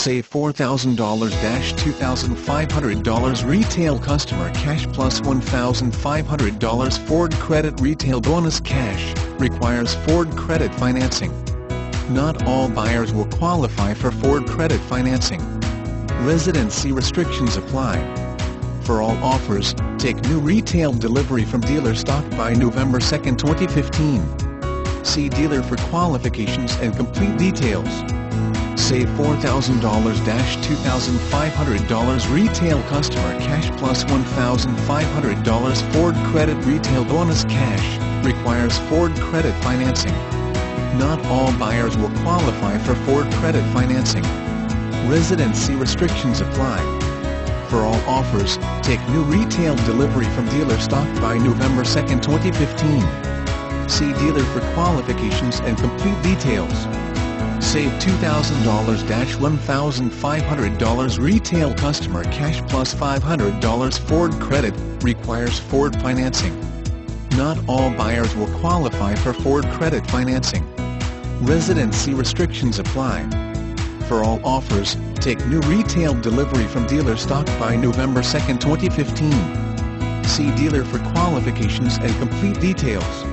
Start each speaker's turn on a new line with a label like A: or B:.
A: Save $4,000-$2,500 retail customer cash plus $1,500 Ford Credit Retail Bonus Cash, requires Ford Credit Financing. Not all buyers will qualify for Ford Credit Financing. Residency restrictions apply. For all offers, take new retail delivery from dealer stock by November 2, 2015. See dealer for qualifications and complete details. Save $4,000-$2,500 retail customer cash plus $1,500 Ford Credit Retail Bonus Cash, requires Ford Credit Financing. Not all buyers will qualify for Ford Credit Financing. Residency restrictions apply. For all offers, take new retail delivery from dealer stock by November 2, 2015. See dealer for qualifications and complete details. Save $2,000-$1,500 retail customer cash plus $500 Ford credit, requires Ford financing. Not all buyers will qualify for Ford credit financing. Residency restrictions apply. For all offers, take new retail delivery from dealer stock by November 2, 2015. See dealer for qualifications and complete details.